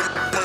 Bye.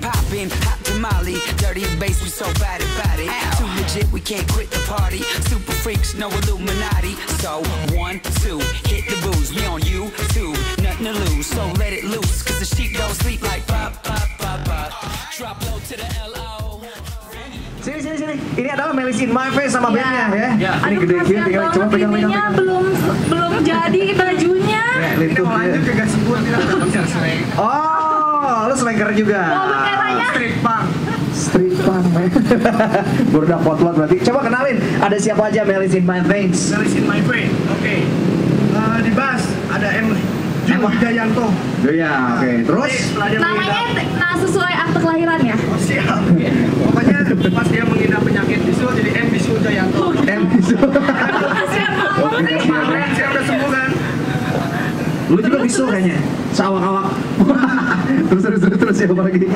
Popping, hot tamale. Dirty bass, we so bad about it. Too legit, we can't quit the party. Super freaks, no Illuminati. So, one, two, hit the booze. We on you, two, nothing to lose. So let it loose, cause the sheep don't sleep like pop, pop, pop, pop. Drop low to the LO. Sini sini sini. Ini adalah Melis in My Face sama bandnya ya. Ya. Ini Aduh, gede gede tinggal coba pegang pegang. belum belum jadi bajunya. Ya, dia. juga sebut tidak konser slang. Oh, juga. Oh. Street punk. Street punk, man. Baru udah potlot berarti. Coba kenalin, ada siapa aja Melis in My Face? Garis in my brain. Oke. Eh, di bass ada M. Emma. Wijayanto. Ya, oke. Terus? Ini setelah dia Namanya nah sesuai akte kelahiran ya. Oh, siap. Pokoknya pas dia mengidap penyakit bisu jadi M bisu Jayanto. M bisu. Banget nih. Kemarin saya udah sembuh kan. Lu juga bisu kayaknya. Sawak-awak. terus terus terus terus siapa lagi?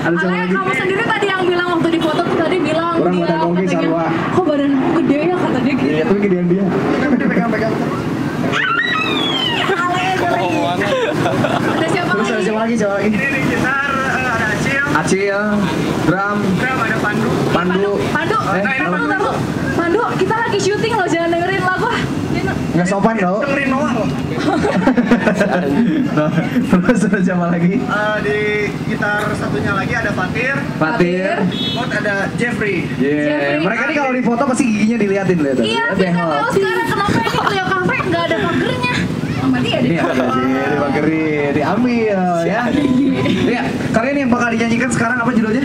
ada siapa lagi? kamu sendiri tadi yang bilang waktu di foto tuh tadi bilang Orang dia katanya, Sarwa. kok badan aku gede ya kata dia gitu. Iya, tapi gedean dia. Pegang-pegang. Ada siapa Terus ada lagi? siapa lagi? Siapa lagi? Ini di gitar eh, ada Acil. Acil, drum, Drum ada Pandu. Pandu. Pandu, Eh, Pandu? Pandu, Pandu, Pandu, kita lagi syuting loh, jangan dengerin lagu ah. Jangan- Nggak sopan tau. Dengerin Noah loh. Nah, Terus ada siapa lagi? Eh, di gitar satunya lagi ada Fatir. Fatir. Di keyboard ada Jeffrey. Yeah. Jeffrey. Mereka nih kalau di foto pasti giginya diliatin lihat. Iya, nggak tahu sekarang kenapa ini Clio Cafe nggak ada pagernya. Ini ada di dibageri, diambil ya. Iya, kalian yang bakal dinyanyikan sekarang apa judulnya?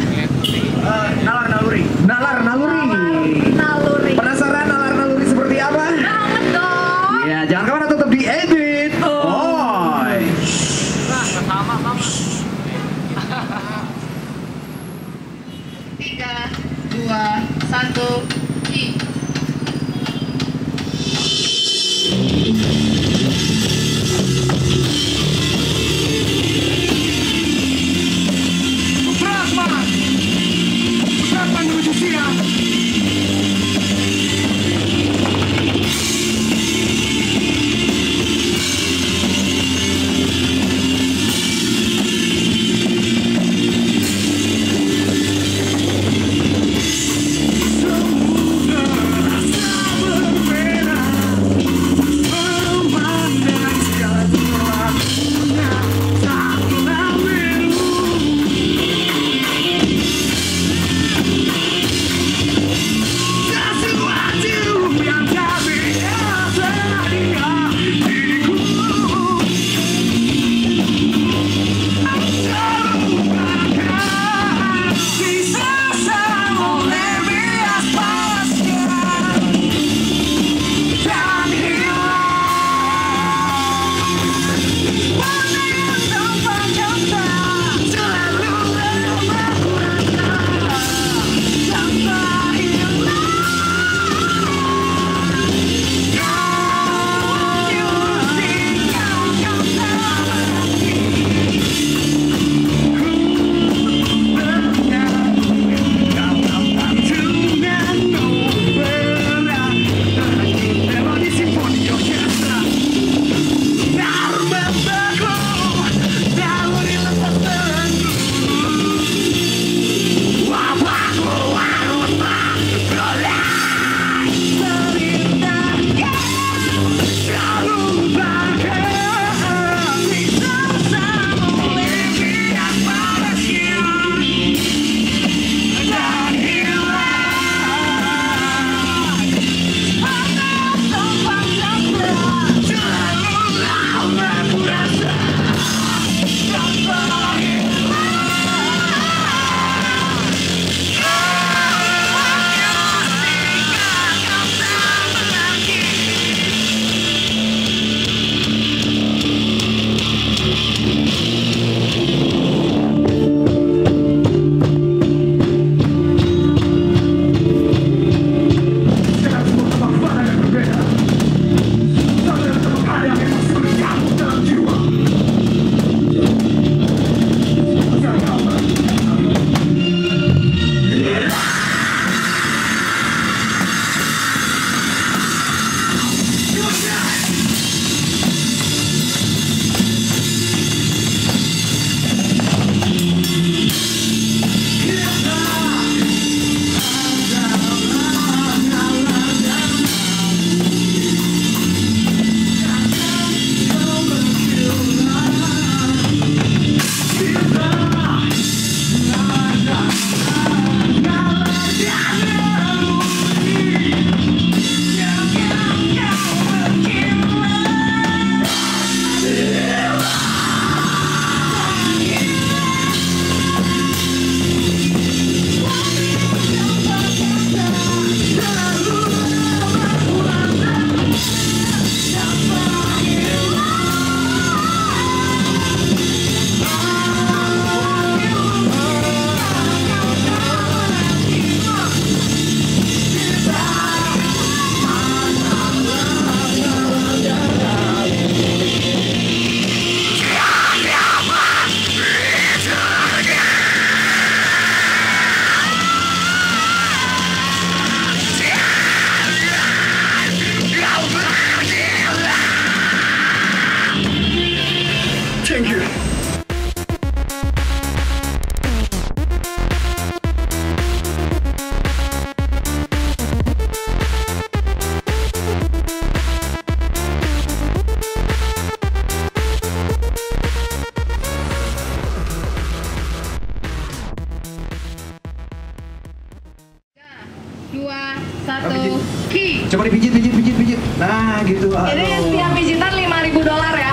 Dua, satu, ki. Coba dipijit, pijit, pijit, pijit. Nah, gitu. Ini aduh. setiap pijitan 5000 dolar ya.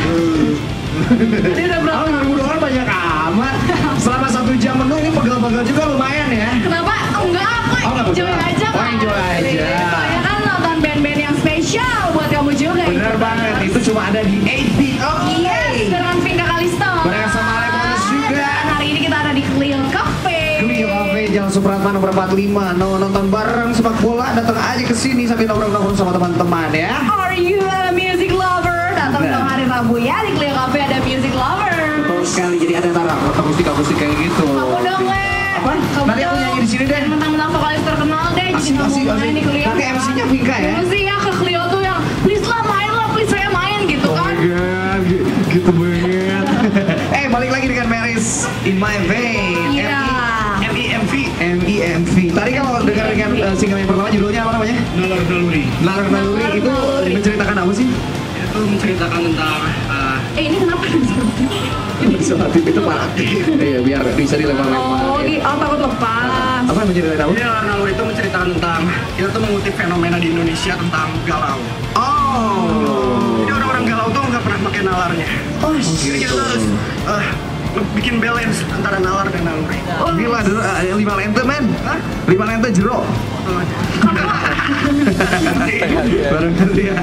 Ini udah berapa? Oh, lima ribu dolar banyak amat. Selama satu jam penuh ini pegel-pegel juga lumayan ya. Kenapa? Enggak apa, Oh, nggak enjoy betul. aja Oh, kan. enjoy aja. Soalnya kan nonton band-band yang spesial buat kamu juga. Bener banget, itu cuma ada di 8-bit. Oke. Yes, dengan Pinka Kalisto. Bareng sama juga. Dan hari ini kita ada di Clio Cafe. Jalan Supratman nomor 45 No nonton bareng sepak bola datang aja ke sini sambil nongkrong-nongkrong sama teman-teman ya. Are you a music lover? Datang Nah. dong hari Rabu ya di Clio Cafe ada music lover. Betul sekali jadi ada antara akustik akustik kayak gitu. Kamu dong, Le. Apa? Kamu Nanti aku nyanyi di sini deh. Mentang-mentang vokalis terkenal deh. jadi Asik, asik, asik. di Clio. Nanti? MC-nya Pinka ya? Sih ya ke Clio tuh yang please lah main lah, please saya main gitu Oh kan. my god, gi- gitu banget. eh balik lagi dengan Maris in my vein. Iya. M I M V M I M V. Tadi kalau dengar dengan uh, single yang pertama judulnya apa namanya? Nalar Naluri Lalar Naluri itu Naluri. menceritakan apa sih? itu menceritakan tentang uh, Eh ini kenapa? Soatif itu pak. Iya biar bisa dilempar-lempar. Oh, di, oh takut lepas. Apa yang menceritakan apa? Jadi Nalar Naluri itu menceritakan tentang kita tuh mengutip fenomena di Indonesia tentang galau. Oh. Jadi orang-orang galau tuh nggak pernah pakai nalarnya. Oh, Jadi kita harus uh, bikin balance antara nalar dan naluri. Gila, dulu uh, lima lente men. Hah? Lima lente jeruk. Baru ngerti ya.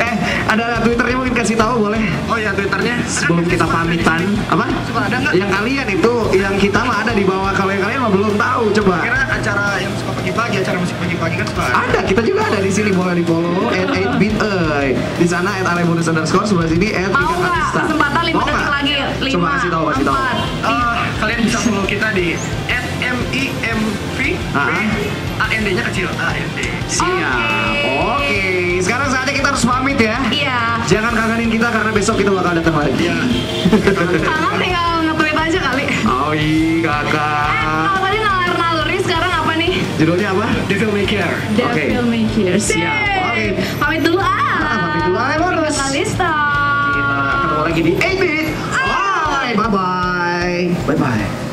eh, ada Twitternya mungkin kasih tahu boleh? Oh ya twitternya. Sebelum kita pamitan, apa? Suka ada nggak? Yang kalian itu, yang kita mah ada di bawah. Kalau yang kalian mah belum tahu, coba. Kira acara yang pagi-pagi, acara musik pagi-pagi kan suka ada. Kita juga ada di sini boleh di follow at 8bit eh. Di sana at alemonus underscore sebelah sini at Mau nggak? Kesempatan lima detik lagi. Lima, Coba kasih tahu, kasih tahu. empat, Eh, kalian bisa follow kita di at M I M V Ah. A N D-nya kecil A N D. Siap. Oke. Sekarang saatnya kita harus pamit ya. Iya. Jangan kangenin kita karena besok kita bakal datang lagi. Ya. Kangen tinggal nge-tweet aja kali. Oh iya kakak. Judulnya apa? May Care. The Oke. Filmmaker. Siap. Oke. Pamit dulu ah. pamit dulu, ah. Kalista. Kita ketemu lagi di 8 Bit. Bye. Bye bye. Bye bye.